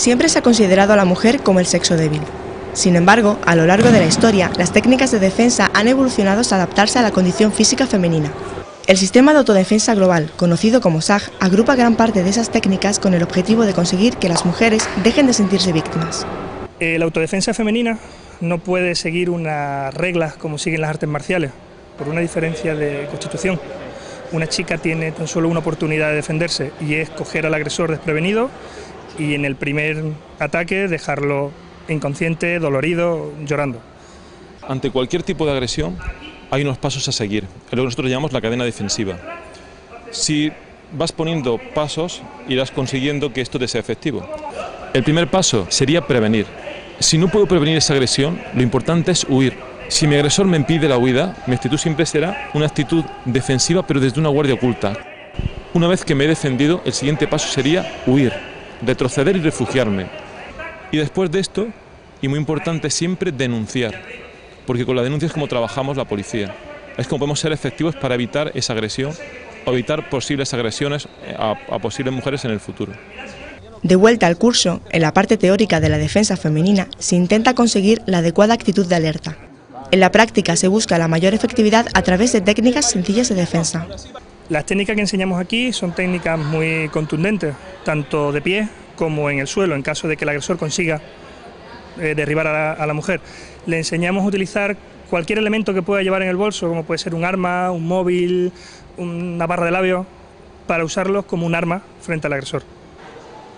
Siempre se ha considerado a la mujer como el sexo débil. Sin embargo, a lo largo de la historia, las técnicas de defensa han evolucionado hasta adaptarse a la condición física femenina. El sistema de autodefensa global, conocido como SAG, agrupa gran parte de esas técnicas con el objetivo de conseguir que las mujeres dejen de sentirse víctimas. Eh, la autodefensa femenina no puede seguir unas reglas como siguen las artes marciales, por una diferencia de constitución. Una chica tiene tan solo una oportunidad de defenderse y es coger al agresor desprevenido y en el primer ataque dejarlo inconsciente, dolorido, llorando. Ante cualquier tipo de agresión hay unos pasos a seguir, lo que nosotros llamamos la cadena defensiva. Si vas poniendo pasos, irás consiguiendo que esto te sea efectivo. El primer paso sería prevenir. Si no puedo prevenir esa agresión, lo importante es huir. Si mi agresor me impide la huida, mi actitud siempre será una actitud defensiva, pero desde una guardia oculta. Una vez que me he defendido, el siguiente paso sería huir, retroceder y refugiarme. Y después de esto, y muy importante, siempre denunciar, porque con la denuncia es como trabajamos la policía. Es como podemos ser efectivos para evitar esa agresión o evitar posibles agresiones a, a posibles mujeres en el futuro. De vuelta al curso, en la parte teórica de la defensa femenina se intenta conseguir la adecuada actitud de alerta. En la práctica se busca la mayor efectividad a través de técnicas sencillas de defensa. Las técnicas que enseñamos aquí son técnicas muy contundentes, tanto de pie como en el suelo, en caso de que el agresor consiga eh, derribar a la, a la mujer. Le enseñamos a utilizar cualquier elemento que pueda llevar en el bolso, como puede ser un arma, un móvil, una barra de labio, para usarlos como un arma frente al agresor.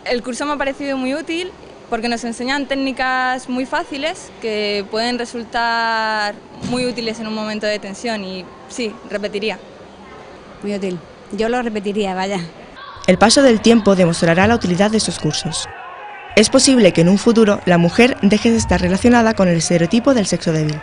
El curso me ha parecido muy útil porque nos enseñan técnicas muy fáciles que pueden resultar muy útiles en un momento de tensión y sí, repetiría. Muy útil. Yo lo repetiría, vaya. El paso del tiempo demostrará la utilidad de estos cursos. Es posible que en un futuro la mujer deje de estar relacionada con el estereotipo del sexo débil.